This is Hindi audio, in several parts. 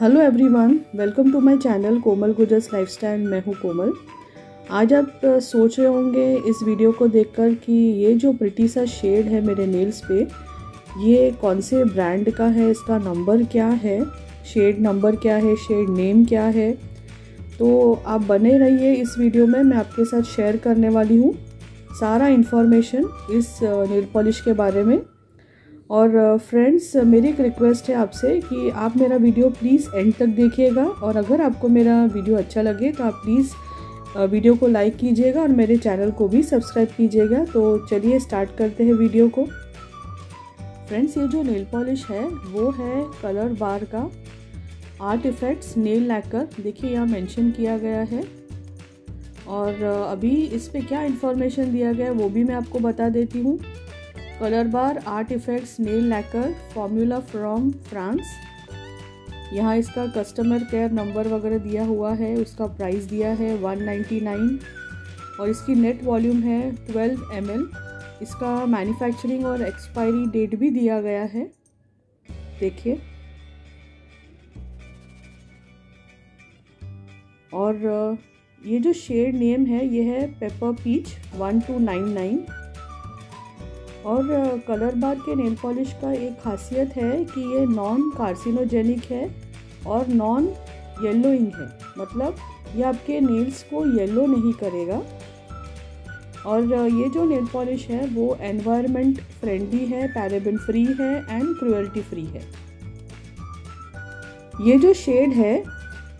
Hello everyone welcome to my channel Komal गुजस lifestyle मैं हूँ कोमल। आज आप सोच रहे होंगे इस वीडियो को देखकर कि ये जो प्रिटी सा शेड है मेरे नेल्स पे, ये कौन से ब्रांड का है, इसका नंबर क्या है शेड नंबर क्या है शेड नेम क्या है? तो आप बने रहिए इस वीडियो में, मैं आपके साथ शेयर करने वाली हूँ। सारा इन्फॉर्मेशन इस नेल पॉलिश के बारे में। और फ्रेंड्स मेरी एक रिक्वेस्ट है आपसे कि आप मेरा वीडियो प्लीज़ एंड तक देखिएगा और अगर आपको मेरा वीडियो अच्छा लगे तो आप प्लीज़ वीडियो को लाइक कीजिएगा और मेरे चैनल को भी सब्सक्राइब कीजिएगा। तो चलिए स्टार्ट करते हैं वीडियो को। फ्रेंड्स ये जो नेल पॉलिश है, वो है कलर बार का। आर्ट इफ़ेक्ट्स नेल लैकर देखिए यहाँ मेंशन किया गया है। और, अभी इस पर क्या इन्फॉर्मेशन दिया गया है वो भी मैं आपको बता देती हूँ। Colour bar art effects nail lacquer formula from France यहाँ इसका कस्टमर केयर नंबर वगैरह दिया हुआ है, उसका प्राइस दिया है 199 और इसकी नेट वॉल्यूम है 12 एम इसका मैन्युफैक्चरिंग और एक्सपायरी डेट भी दिया गया है। देखिए। और, ये जो शेड नेम है, ये है paper peach one two nine nine और कलर बार के नेल पॉलिश का एक खासियत है कि ये नॉन कार्सिनोजेनिक है और नॉन येलोइंग है। मतलब ये आपके नेल्स को येलो नहीं करेगा। और ये जो नेल पॉलिश है, वो एनवायरनमेंट फ्रेंडली है पैराबिन फ्री है एंड क्रुअल्टी फ्री है। ये जो शेड है,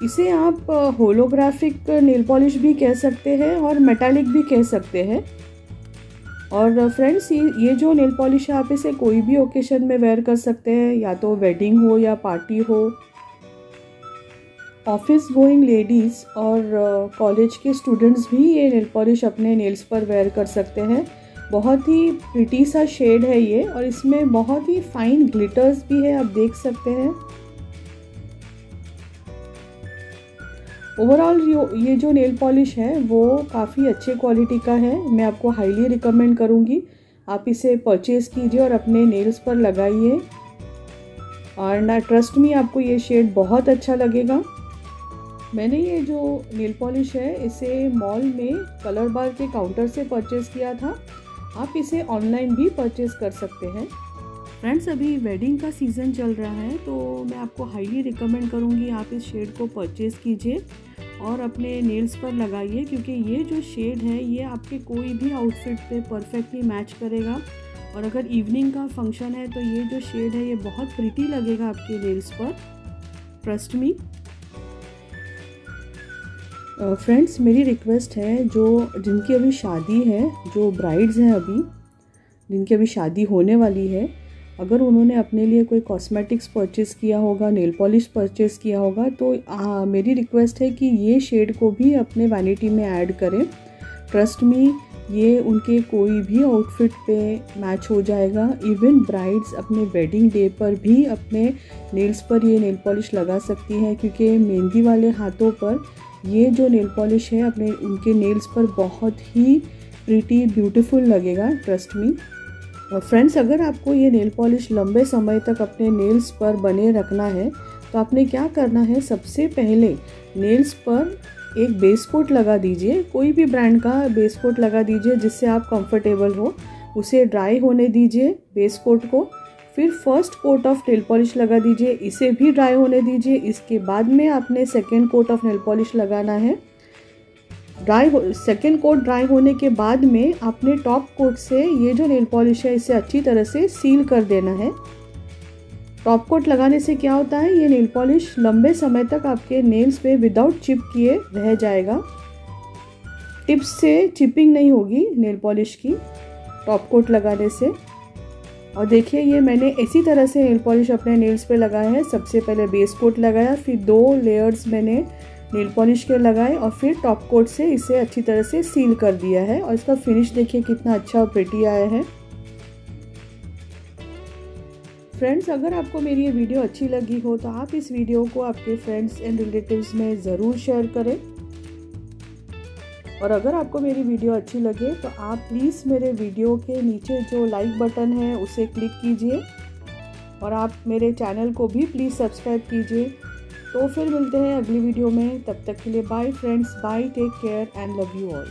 इसे आप होलोग्राफिक नेल पॉलिश भी कह सकते हैं और मेटालिक भी कह सकते हैं। और फ्रेंड्स ये ये जो नेल पॉलिश है, आप इसे कोई भी ओकेशन में वेयर कर सकते हैं, या तो वेडिंग हो, या पार्टी हो। ऑफ़िस गोइंग लेडीज़ और कॉलेज के स्टूडेंट्स भी ये नेल पॉलिश अपने नेल्स पर वेयर कर सकते हैं। बहुत ही प्रिटी सा शेड है ये, और इसमें बहुत ही फाइन ग्लिटर्स भी है, आप देख सकते हैं। ओवरऑल ये जो नेल पॉलिश है, वो काफ़ी अच्छे क्वालिटी का है। मैं आपको हाईली रिकमेंड करूँगी। आप इसे परचेज़ कीजिए और अपने नेल्स पर लगाइए। और ट्रस्ट में आपको ये शेड बहुत अच्छा लगेगा। मैंने ये जो नेल पॉलिश है, इसे मॉल में कलर बार के काउंटर से परचेज़ किया था। आप इसे ऑनलाइन भी परचेज़ कर सकते हैं। फ्रेंड्स अभी वेडिंग का सीज़न चल रहा है तो मैं आपको हाईली रिकमेंड करूँगी आप इस शेड को परचेज़ कीजिए और अपने नेल्स पर लगाइए, क्योंकि ये जो शेड है, ये आपके कोई भी आउटफिट पे परफेक्टली मैच करेगा। और अगर इवनिंग का फ़ंक्शन है तो ये जो शेड है, ये बहुत प्रिटी लगेगा आपके नेल्स पर। ट्रस्ट मी फ्रेंड्स मेरी रिक्वेस्ट है, जो जिनकी अभी शादी है, जो ब्राइड्स हैं अभी, जिनकी अभी शादी होने वाली है अगर उन्होंने अपने लिए कोई कॉस्मेटिक्स परचेज़ किया होगा नेल पॉलिश परचेज़ किया होगा तो आ, मेरी रिक्वेस्ट है कि ये शेड को भी अपने वैनिटी में ऐड करें। ट्रस्ट मी ये उनके कोई भी आउटफिट पे मैच हो जाएगा। इवन ब्राइड्स अपने वेडिंग डे पर भी अपने नेल्स पर ये नेल पॉलिश लगा सकती हैं क्योंकि मेहंदी वाले हाथों पर ये जो नेल पॉलिश है अपने उनके नेल्स पर बहुत ही प्रिटी ब्यूटीफुल लगेगा। ट्रस्ट मी फ्रेंड्स अगर आपको ये नेल पॉलिश लंबे समय तक अपने नेल्स पर बने रखना है तो आपने क्या करना है? सबसे पहले नेल्स पर एक बेस कोट लगा दीजिए। कोई भी ब्रांड का बेस कोट लगा दीजिए जिससे आप कंफर्टेबल हो। उसे ड्राई होने दीजिए बेस कोट को। फिर first coat of nail polish लगा दीजिए। इसे भी ड्राई होने दीजिए। इसके बाद में आपने second coat of nail polish लगाना है। ड्राई हो सेकेंड कोट ड्राई होने के बाद में आपने टॉप कोट से ये जो नेल पॉलिश है, इसे अच्छी तरह से सील कर देना है। टॉप कोट लगाने से क्या होता है? ये नेल पॉलिश लंबे समय तक आपके नेल्स पे विदाउट चिप किए रह जाएगा। टिप्स से चिपिंग नहीं होगी नेल पॉलिश की टॉप कोट लगाने से। और देखिए, ये मैंने इसी तरह से नेल पॉलिश अपने नेल्स पे लगाया है। सबसे पहले बेस कोट लगाया, फिर दो लेयर्स मैंने नील पॉलिश के लगाए और फिर टॉप कोट से इसे अच्छी तरह से सील कर दिया है और इसका फिनिश देखिए कितना अच्छा और प्रिटी आया है। फ्रेंड्स अगर आपको मेरी ये वीडियो अच्छी लगी हो तो आप इस वीडियो को आपके फ्रेंड्स एंड रिलेटिव्स में ज़रूर शेयर करें। और अगर आपको मेरी वीडियो अच्छी लगे तो आप प्लीज़ मेरे वीडियो के नीचे जो लाइक बटन है, उसे क्लिक कीजिए। और आप मेरे चैनल को भी प्लीज़ सब्सक्राइब कीजिए। तो फिर मिलते हैं अगली वीडियो में। तब तक के लिए bye friends bye take care and love you all